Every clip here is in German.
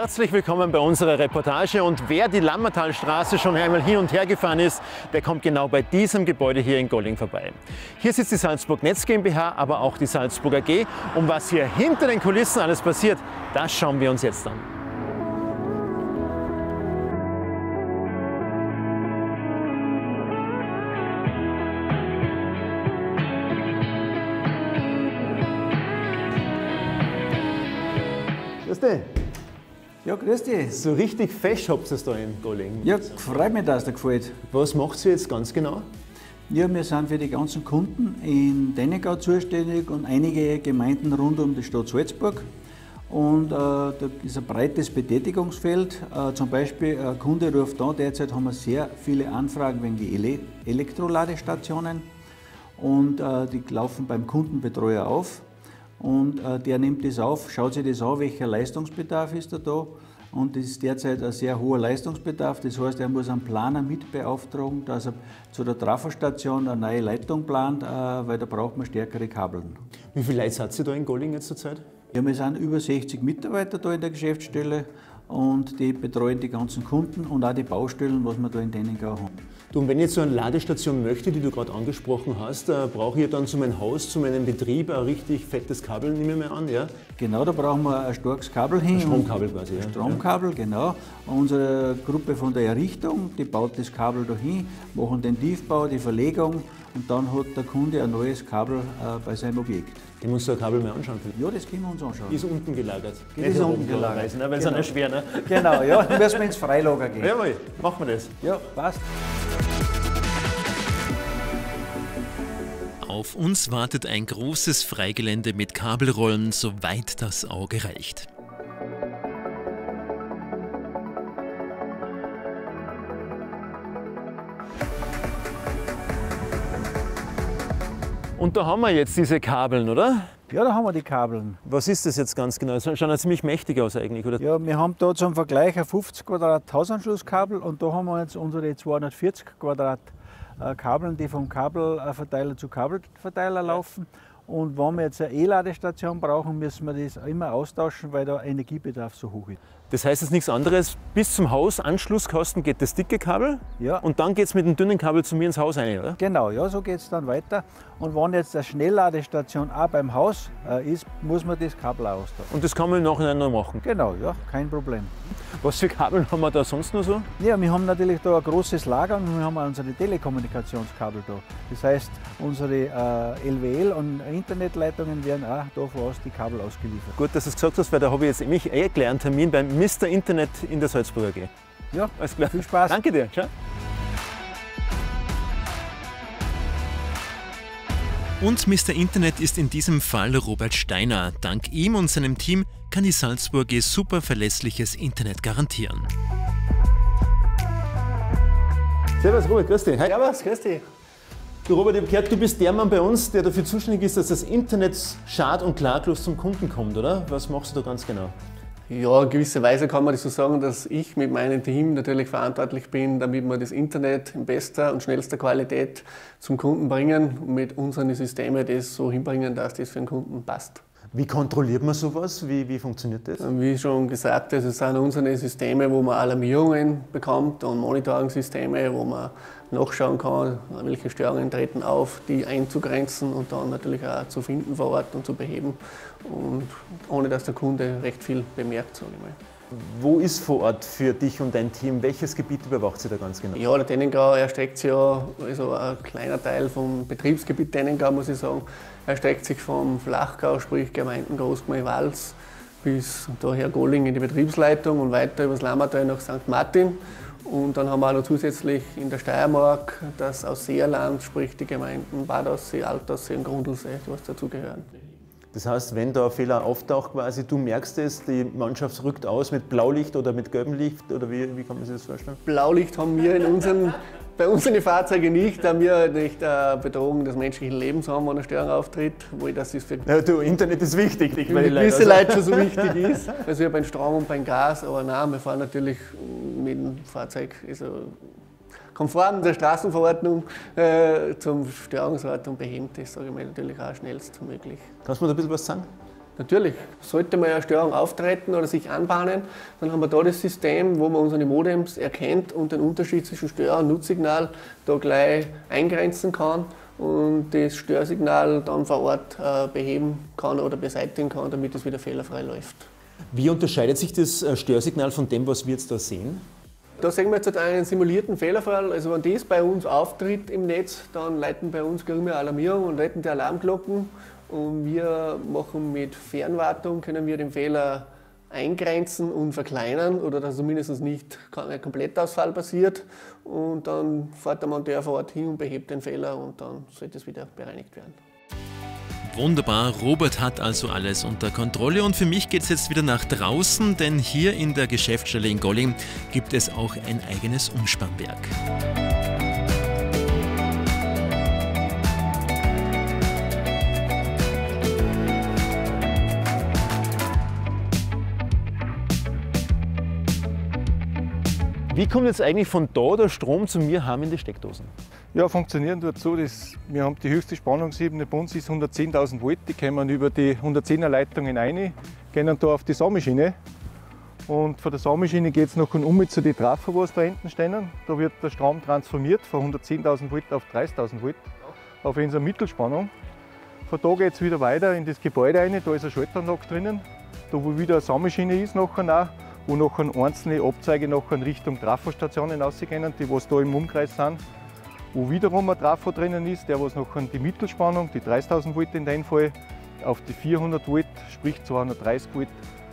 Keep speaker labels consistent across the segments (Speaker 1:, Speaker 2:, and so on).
Speaker 1: Herzlich willkommen bei unserer Reportage und wer die Lammertalstraße schon einmal hin und her gefahren ist, der kommt genau bei diesem Gebäude hier in Golling vorbei. Hier sitzt die Salzburg Netz GmbH, aber auch die Salzburg AG. Und was hier hinter den Kulissen alles passiert, das schauen wir uns jetzt an. Grüß dich.
Speaker 2: Ja, grüß dich.
Speaker 1: So richtig fesch habt ihr es da in Golling.
Speaker 2: Ja, freut mich, dass dir gefällt.
Speaker 1: Was macht ihr jetzt ganz genau?
Speaker 2: Ja, wir sind für die ganzen Kunden in Dennegau zuständig und einige Gemeinden rund um die Stadt Salzburg. Und äh, da ist ein breites Betätigungsfeld. Äh, zum Beispiel, ein Kunde ruft an, derzeit haben wir sehr viele Anfragen wegen die Ele Elektroladestationen. Und äh, die laufen beim Kundenbetreuer auf. Und äh, der nimmt das auf, schaut sich das an, welcher Leistungsbedarf ist da da. Und das ist derzeit ein sehr hoher Leistungsbedarf. Das heißt, er muss einen Planer mit beauftragen, dass er zu der Trafostation eine neue Leitung plant, äh, weil da braucht man stärkere Kabel.
Speaker 1: Wie viele Leute seid ihr da in Golling jetzt zurzeit?
Speaker 2: Ja, wir sind über 60 Mitarbeiter da in der Geschäftsstelle und die betreuen die ganzen Kunden und auch die Baustellen, was wir da in Denningau haben.
Speaker 1: Du, und wenn ich jetzt so eine Ladestation möchte, die du gerade angesprochen hast, äh, brauche ich dann zu meinem Haus, zu meinem Betrieb ein richtig fettes Kabel, nehme ich mal an, ja?
Speaker 2: Genau, da brauchen wir ein starkes Kabel hin.
Speaker 1: Ein Stromkabel quasi, ja.
Speaker 2: Stromkabel, genau. Unsere Gruppe von der Errichtung, die baut das Kabel da hin, machen den Tiefbau, die Verlegung und dann hat der Kunde ein neues Kabel äh, bei seinem Objekt.
Speaker 1: Können wir uns so ein Kabel mal anschauen?
Speaker 2: Ja, das können wir uns anschauen.
Speaker 1: Ist unten gelagert.
Speaker 2: Die ist unten gelagert.
Speaker 1: Ne? Weil es
Speaker 2: Genau.
Speaker 1: ist schwer, ne?
Speaker 2: Genau, ja, dann müssen wir ins Freilager gehen.
Speaker 1: Jawohl, machen wir das.
Speaker 2: Ja, passt.
Speaker 3: Auf uns wartet ein großes Freigelände mit Kabelrollen, soweit das Auge reicht.
Speaker 1: Und da haben wir jetzt diese Kabeln, oder?
Speaker 2: Ja, da haben wir die Kabeln.
Speaker 1: Was ist das jetzt ganz genau? Das schauen ja ziemlich mächtig aus eigentlich, oder?
Speaker 2: Ja, wir haben da zum Vergleich ein 50 Quadrat Hausanschlusskabel und da haben wir jetzt unsere 240 Quadrat Kabeln, die vom Kabelverteiler zu Kabelverteiler laufen. Und wenn wir jetzt eine E-Ladestation brauchen, müssen wir das immer austauschen, weil der Energiebedarf so hoch ist.
Speaker 1: Das heißt jetzt nichts anderes, bis zum Hausanschlusskasten geht das dicke Kabel
Speaker 2: Ja.
Speaker 1: und dann geht es mit dem dünnen Kabel zu mir ins Haus rein, oder?
Speaker 2: Genau, ja, so geht es dann weiter. Und wenn jetzt eine Schnellladestation auch beim Haus äh, ist, muss man das Kabel austauschen.
Speaker 1: Und das kann man im Nachhinein noch machen.
Speaker 2: Genau, ja, kein Problem.
Speaker 1: Was für Kabel haben wir da sonst noch so?
Speaker 2: Ja, wir haben natürlich da ein großes Lager und wir haben auch unsere Telekommunikationskabel da. Das heißt, unsere äh, LWL und Internetleitungen werden auch davon aus die Kabel ausgeliefert.
Speaker 1: Gut, dass du es gesagt hast, weil da habe ich jetzt mich eh einen Termin beim Mr. Internet in der Salzburger AG.
Speaker 2: Ja,
Speaker 1: Alles klar.
Speaker 2: viel Spaß.
Speaker 1: Danke dir. Ciao.
Speaker 3: Und Mr. Internet ist in diesem Fall Robert Steiner. Dank ihm und seinem Team kann die Salzburg super verlässliches Internet garantieren.
Speaker 1: Servus Robert, grüß dich. Hi.
Speaker 2: Servus, grüß dich.
Speaker 1: Du Robert, ich habe gehört, du bist der Mann bei uns, der dafür zuständig ist, dass das Internet schad und klaglos zum Kunden kommt, oder? Was machst du da ganz genau?
Speaker 4: Ja, in gewisser Weise kann man das so sagen, dass ich mit meinem Team natürlich verantwortlich bin, damit wir das Internet in bester und schnellster Qualität zum Kunden bringen und mit unseren Systemen das so hinbringen, dass das für den Kunden passt.
Speaker 1: Wie kontrolliert man sowas? Wie, wie funktioniert das?
Speaker 4: Wie schon gesagt, das sind unsere Systeme, wo man Alarmierungen bekommt und Monitoring-Systeme, wo man nachschauen kann, welche Störungen treten auf, die einzugrenzen und dann natürlich auch zu finden vor Ort und zu beheben. Und ohne dass der Kunde recht viel bemerkt, sage ich mal.
Speaker 1: Wo ist vor Ort für dich und dein Team? Welches Gebiet überwacht sie da ganz genau?
Speaker 4: Ja, der Dennengau erstreckt sich ja, also ein kleiner Teil vom Betriebsgebiet Dennengau, muss ich sagen, erstreckt sich vom Flachgau, sprich Gemeinden Großgemeinde Wals, bis daher Golling in die Betriebsleitung und weiter über das Lammertal nach St. Martin. Und dann haben wir auch noch zusätzlich in der Steiermark das Ausseerland, sprich die Gemeinden Badaussee, Altaussee und Grundlsee, was dazugehören.
Speaker 1: Das heißt, wenn da ein Fehler auftaucht, quasi, du merkst es, die Mannschaft rückt aus mit Blaulicht oder mit gelbem Licht oder wie, wie kann man sich das vorstellen?
Speaker 4: Blaulicht haben wir in unseren, bei unseren Fahrzeugen nicht, da wir nicht eine Bedrohung des menschlichen Lebens haben, wenn eine Störung auftritt, wo das ist für
Speaker 1: Ja, du, Internet ist wichtig.
Speaker 4: für
Speaker 1: weil
Speaker 4: gewisse
Speaker 1: Leute-
Speaker 4: Leute schon so wichtig ist. Also ja beim Strom und beim Gas, aber nein, wir fahren natürlich mit dem Fahrzeug also konform der Straßenverordnung äh, zum Störungsort und beheben das, sage ich mal, natürlich auch schnellstmöglich.
Speaker 1: Kannst du mir da ein bisschen was sagen?
Speaker 4: Natürlich, sollte mal eine Störung auftreten oder sich anbahnen, dann haben wir da das System, wo man unsere Modems erkennt und den Unterschied zwischen Stör- und Nutzsignal da gleich eingrenzen kann und das Störsignal dann vor Ort äh, beheben kann oder beseitigen kann, damit es wieder fehlerfrei läuft.
Speaker 1: Wie unterscheidet sich das äh, Störsignal von dem, was wir jetzt da sehen?
Speaker 4: Da sehen wir jetzt einen simulierten Fehlerfall. Also wenn das bei uns auftritt im Netz, dann leiten bei uns wir Alarmierung und retten die Alarmglocken. Und wir machen mit Fernwartung, können wir den Fehler eingrenzen und verkleinern oder dass zumindest nicht ein Komplettausfall passiert. Und dann fährt der Monteur vor Ort hin und behebt den Fehler und dann sollte es wieder bereinigt werden.
Speaker 3: Wunderbar, Robert hat also alles unter Kontrolle und für mich geht es jetzt wieder nach draußen, denn hier in der Geschäftsstelle in Golling gibt es auch ein eigenes Umspannwerk.
Speaker 1: Wie kommt jetzt eigentlich von da der Strom zu mir heim in die Steckdosen?
Speaker 5: Ja, funktionieren tut so, dass wir haben die höchste Spannungsebene bei uns ist 110.000 Volt. Die kommen über die 110er Leitungen rein, gehen da auf die Saumaschine. Und von der Saumaschine geht es noch um zu den Trafo, die da hinten stehen. Da wird der Strom transformiert von 110.000 Volt auf 30.000 Volt auf unsere Mittelspannung. Von da geht es wieder weiter in das Gebäude rein, da ist eine Schaltanlage drinnen, da wo wieder eine Saumaschine ist nachher auch wo noch einzelne Abzweige noch in Richtung Trafostationen rausgehen, die was da im Umkreis sind. Wo wiederum ein Trafo drinnen ist, der was noch die Mittelspannung, die 30.000 Volt in dem Fall, auf die 400 Volt, sprich 230 Volt,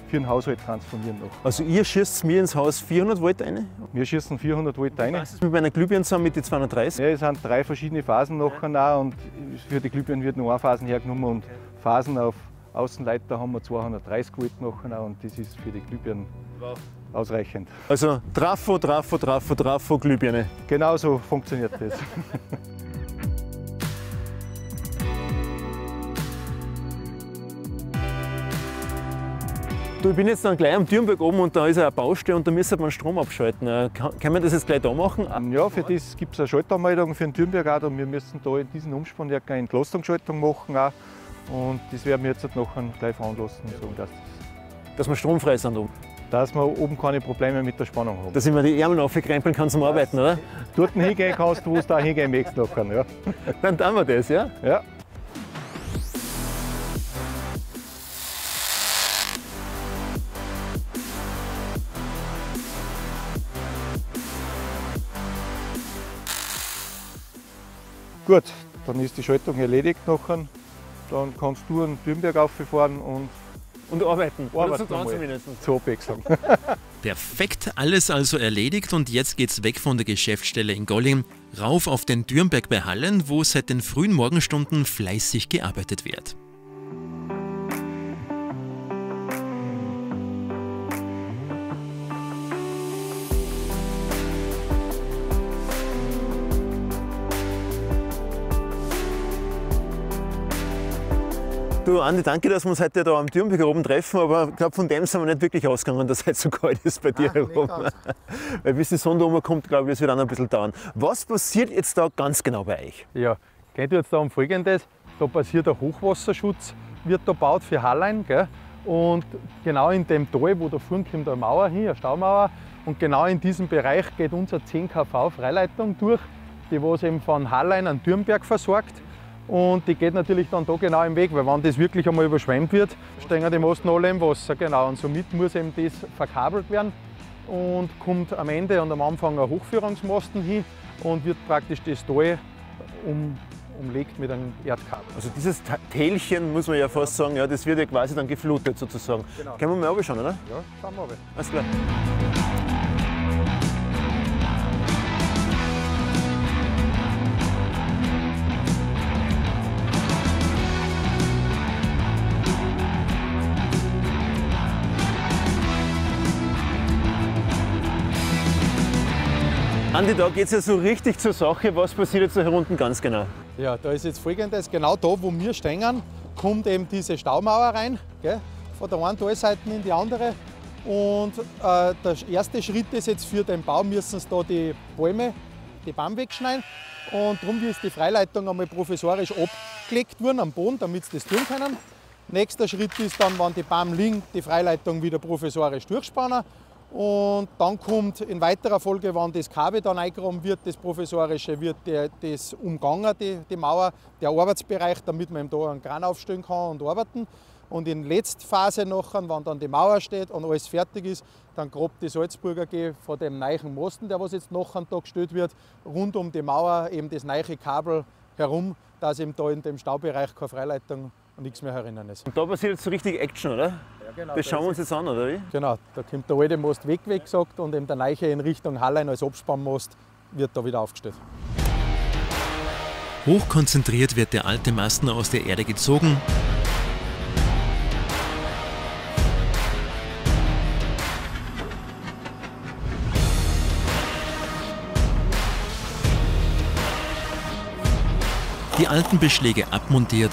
Speaker 5: für den Haushalt transformieren noch.
Speaker 1: Also ihr schießt mir ins Haus 400 Volt rein?
Speaker 5: Wir schießen 400 Volt rein.
Speaker 1: Was ist mit meiner Glühbirne zusammen mit den 230?
Speaker 5: Ja, es sind drei verschiedene Phasen nachher ja. und für die Glühbirne wird nur eine Phasen hergenommen und Phasen auf Außenleiter haben wir 230 Volt nachher und das ist für die Glühbirnen ausreichend.
Speaker 1: Also Trafo, Trafo, Trafo, Trafo, Glühbirne.
Speaker 5: Genau so funktioniert das.
Speaker 1: Du, ich bin jetzt dann gleich am Türmberg oben und da ist eine Baustelle und da müsste man Strom abschalten. Äh, kann, kann man das jetzt gleich da machen?
Speaker 5: Ja, für das gibt es eine Schaltanmeldung für den Türmberg auch und wir müssen da in diesem Umspannwerk eine Entlastungsschaltung machen auch. Und das werden wir jetzt noch gleich veranlassen, so, dass,
Speaker 1: dass wir stromfrei sind oben.
Speaker 5: Dass wir oben keine Probleme mit der Spannung haben.
Speaker 1: Dass ich mir die Ärmel aufkrempeln kann zum Arbeiten, oder?
Speaker 5: Dort hingehen kannst, wo du da hingehen möchtest. Nachher, ja.
Speaker 1: Dann tun wir das, ja?
Speaker 5: Ja. Gut, dann ist die Schaltung erledigt nachher. Dann kannst du einen Dürnberg auffahren und
Speaker 1: und arbeiten.
Speaker 5: Arbeiten zumindest. Zur Abwechslung.
Speaker 3: Perfekt, alles also erledigt und jetzt geht's weg von der Geschäftsstelle in Golling, rauf auf den Dürnberg bei Hallen, wo seit den frühen Morgenstunden fleißig gearbeitet wird.
Speaker 1: Du, Andi, danke, dass wir uns heute da am Türmberg oben treffen, aber ich glaube, von dem sind wir nicht wirklich ausgegangen, dass es heute so kalt ist bei dir herum. Weil bis die Sonne rumkommt, glaube ich, es wird auch noch ein bisschen dauern. Was passiert jetzt da ganz genau bei euch?
Speaker 5: Ja, geht jetzt da um Folgendes. Da passiert ein Hochwasserschutz, wird da gebaut für Hallein. Gell? Und genau in dem Tal, wo da vorne kommt eine Mauer hin, eine Staumauer, und genau in diesem Bereich geht unsere 10 kV Freileitung durch, die was eben von Hallein an Dürnberg versorgt. Und die geht natürlich dann da genau im Weg, weil wenn das wirklich einmal überschwemmt wird, stehen die Masten alle im Wasser. Genau. Und somit muss eben das verkabelt werden und kommt am Ende und am Anfang ein Hochführungsmasten hin und wird praktisch das Tal um, umlegt mit einem Erdkabel.
Speaker 1: Also dieses Tälchen, muss man ja fast sagen, ja, das wird ja quasi dann geflutet sozusagen. Genau. Können wir mal anschauen, oder?
Speaker 5: Ja, schauen wir mal.
Speaker 1: Alles klar. Andi, da geht es ja so richtig zur Sache. Was passiert jetzt hier unten ganz genau?
Speaker 5: Ja, da ist jetzt folgendes: Genau da, wo wir stehen, kommt eben diese Staumauer rein, gell? von der einen Talseite in die andere. Und äh, der erste Schritt ist jetzt für den Bau, müssen sie da die Bäume, die Baum wegschneiden. Und darum ist die Freileitung einmal provisorisch abgelegt worden am Boden, damit sie das tun können.
Speaker 6: Nächster Schritt ist dann, wenn die BAM liegen, die Freileitung wieder professorisch durchspannen. Und dann kommt in weiterer Folge, wenn das Kabel dann eingeräumt wird, das Professorische, wird der, das umgangen, die, die Mauer, der Arbeitsbereich, damit man da einen Kran aufstellen kann und arbeiten. Und in letzter Phase nachher, wenn dann die Mauer steht und alles fertig ist, dann grobt die Salzburger G von dem neuen Mosten, der was jetzt einen Tag gestellt wird, rund um die Mauer eben das neue Kabel herum, dass eben da in dem Staubereich keine Freileitung und nichts mehr herinnen ist.
Speaker 1: Und da passiert jetzt so richtig Action, oder?
Speaker 6: Ja, genau,
Speaker 1: das schauen wir uns jetzt an, oder wie?
Speaker 6: Genau, da kommt der alte Most weg, weg gesagt, und eben der neue in Richtung Hallein als Abspannmost wird da wieder aufgestellt.
Speaker 3: Hochkonzentriert wird der alte Masten aus der Erde gezogen. Die alten Beschläge abmontiert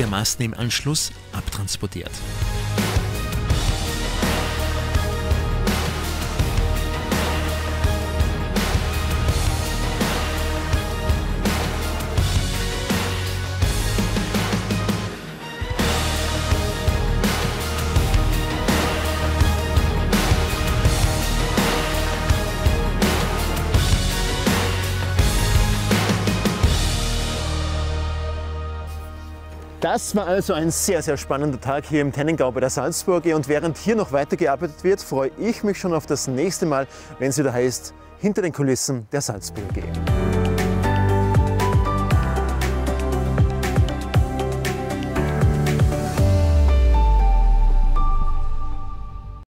Speaker 3: der Masten im Anschluss abtransportiert.
Speaker 1: Das war also ein sehr, sehr spannender Tag hier im Tennengau bei der Salzburger. Und während hier noch weitergearbeitet wird, freue ich mich schon auf das nächste Mal, wenn es wieder heißt, hinter den Kulissen der Salzburger.